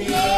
Yeah.